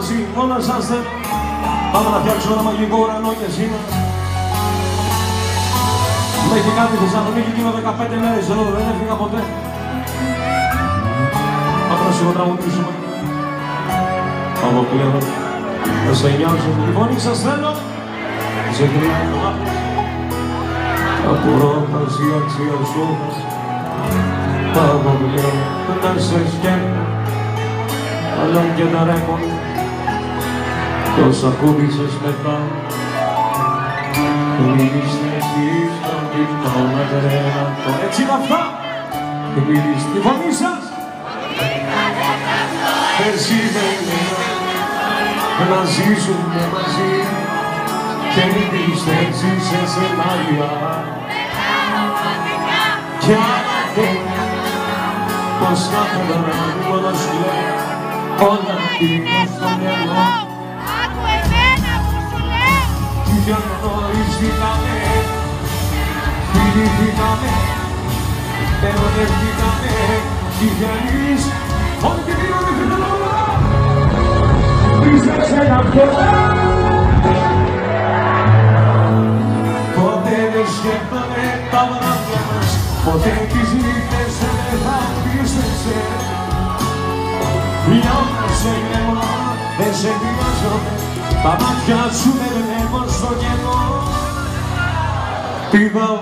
μαζί, μόνο σας θέλω. Πάμε να φτιάξουμε ένα μαγικό ουρανό και σήμερα. Με έχει κάνει η Θεσσαλονίκη και είμαι 15 μέρες εδώ, δεν έφυγα ποτέ. Πάμε να σιγοτραγουδήσουμε. Από πλέον, θα σε νιώσω, τη φωνή σας θέλω. Σε κρυώνω, απορώ τα αξία σου. Από πλέον, δεν σε σκέφτω, αλλά και τα ρέκον. Τόσα κούμπησες μετά, Μιλήστε εσείς τον τύπο με τρένατο Έτσι είναι αυτά. Και μιλήστε. Τη φωνή σας. Περσίμενε να ζήσουμε μαζί. Και μιλήστε εσείς σε σενάρια Και άλλα Πως να θέλω να μόνο σου λέω. Όλα πήγαν στο μυαλό για γνωριστήκαμε, φιλήθηκαμε, ερωτευτήκαμε. Κι κανείς ό,τι και τι ό,τι θέλω Είσαι σε αυτό Ποτέ δεν σκέφτομαι τα βράδια μας. Ποτέ τις νύχτες δεν θα πίστεψε Για όλα σε γρέμα δεν σε χρειάζομαι τα μάτια σου με βλέπω στο κενό. Πηδάω